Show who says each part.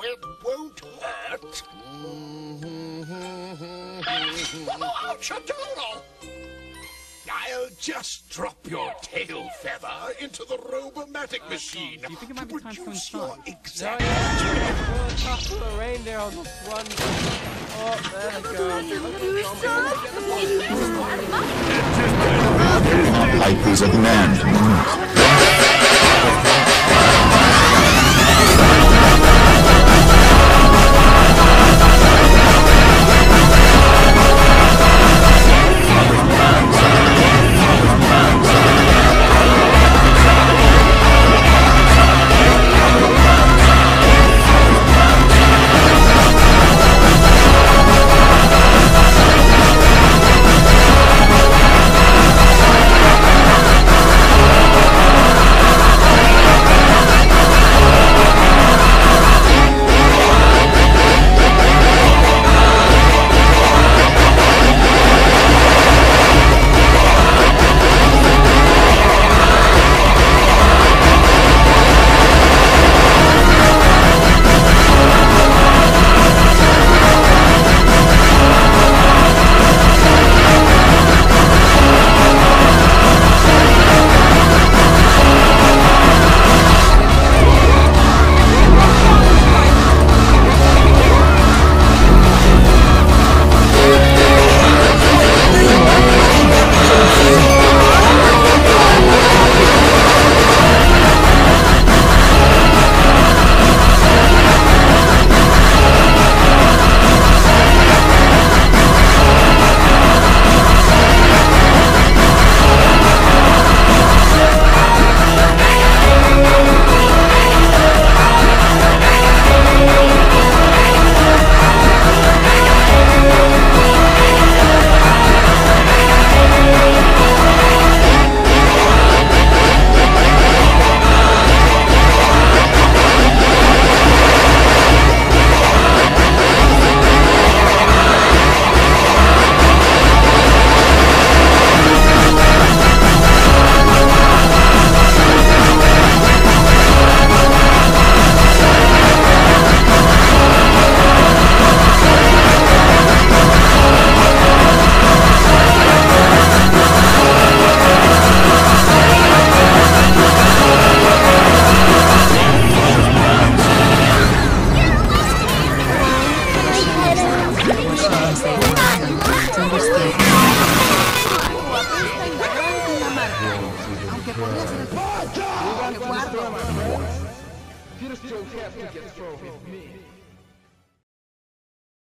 Speaker 1: so it won't hurt. Mm-hmm. oh, Chadoro! I'll just drop your tail feather into the robomatic oh, machine
Speaker 2: you think it might
Speaker 1: to
Speaker 2: be time to go
Speaker 1: produce your
Speaker 2: inside?
Speaker 1: exact...
Speaker 3: We'll reindeer on this one. Oh, there we go.
Speaker 4: Life is a command.
Speaker 3: You just don't have to get thrown with me.